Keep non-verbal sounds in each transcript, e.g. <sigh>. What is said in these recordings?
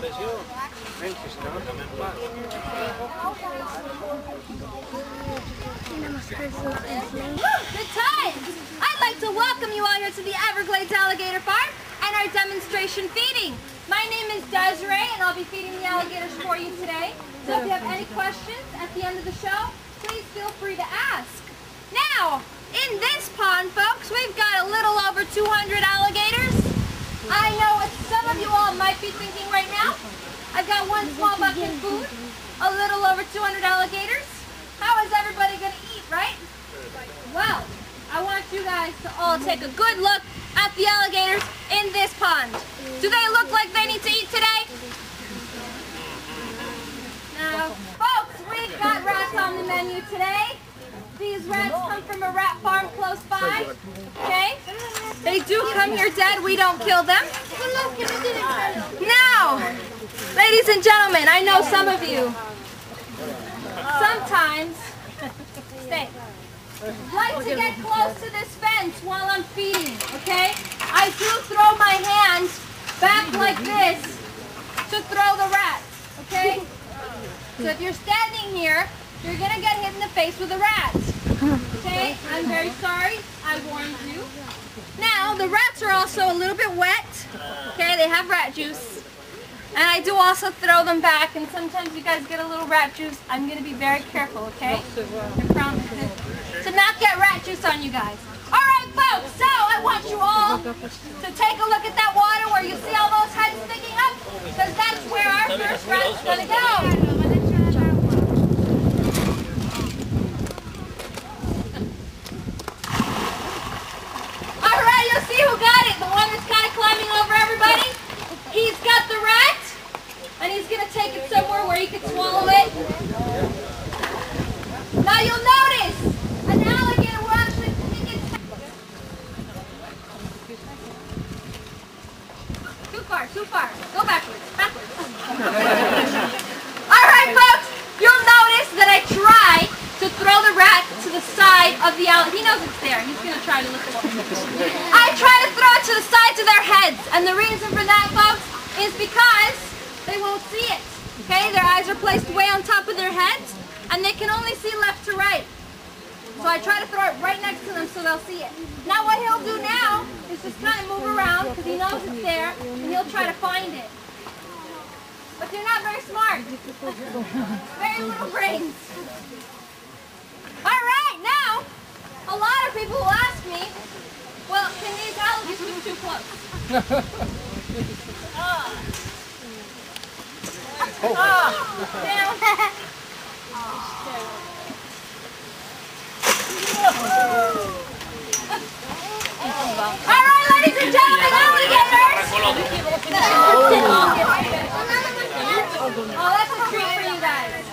Good times! I'd like to welcome you all here to the Everglades Alligator Farm and our demonstration feeding. My name is Desiree and I'll be feeding the alligators for you today. So if you have any questions at the end of the show, please feel free to ask. Now, in this pond, folks, we've got a little over 200 alligators. I know what some of you all might be thinking right now. I've got one small bucket of food, a little over 200 alligators. How is everybody going to eat, right? Well, I want you guys to all take a good look at the alligators in this pond. Do they look like they need to eat today? No. Folks, we've got rats on the menu today. These rats come from a rat farm close by. Okay? They do come here dead. We don't kill them. Ladies and gentlemen, I know some of you sometimes stay like to get close to this fence while I'm feeding, okay? I do throw my hands back like this to throw the rats, okay? So if you're standing here, you're gonna get hit in the face with a rat. Okay? I'm very sorry. I warned you. Now, the rats are also a little bit wet. Okay, they have rat juice. And I do also throw them back, and sometimes you guys get a little rat juice. I'm going to be very careful, okay? Uh, I promise to not get rat juice on you guys. All right, folks, so I want you all to take a look at that water where you see all those heads sticking up, because that's where our first rat's going to go. All right, you'll see who got it. The one that's kind of climbing over everybody. He's got the rat, and he's going to take it somewhere where he can swallow it. Now you'll notice, an alligator will actually pick its Too far, too far. Go backwards, backwards. All right, folks, you'll notice that I try to throw the rat to the side of the alligator. He knows it's there. He's going to try to look at it. I try to throw it to the sides of their heads, and the reason for that, folks, is because they won't see it. Okay, their eyes are placed way on top of their heads, and they can only see left to right. So I try to throw it right next to them so they'll see it. Now what he'll do now is just kind of move around because he knows it's there, and he'll try to find it. But they're not very smart. very little brains. All right, now, a lot of people will ask me, well, can these alligators move too close? Ah. Oh. Down. All right, ladies and gentlemen, alligators. Oh, Oh, that's a treat for you guys.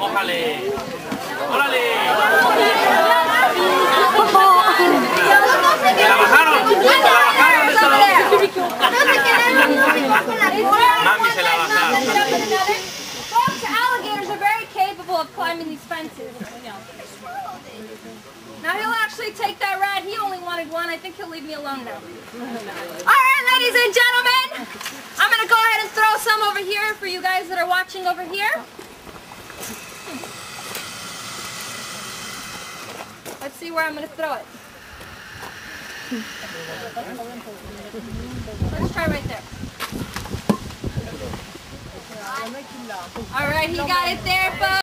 ¡Ójale! ¡Órale! These fences. Now he'll actually take that rat. He only wanted one. I think he'll leave me alone now. <laughs> All right, ladies and gentlemen. I'm going to go ahead and throw some over here for you guys that are watching over here. Let's see where I'm going to throw it. Let's try right there. All right, he got it there, folks.